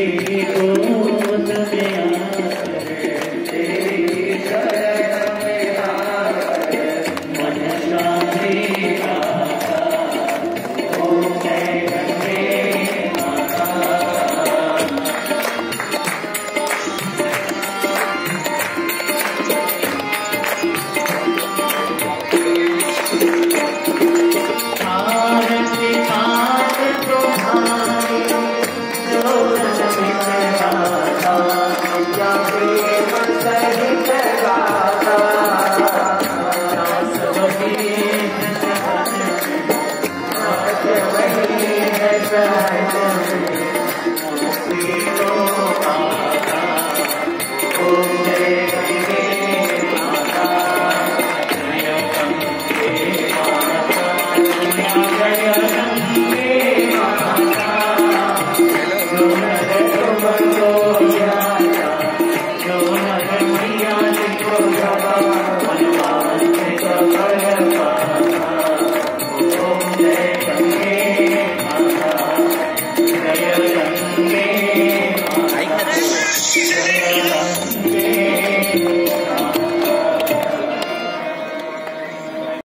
Amen.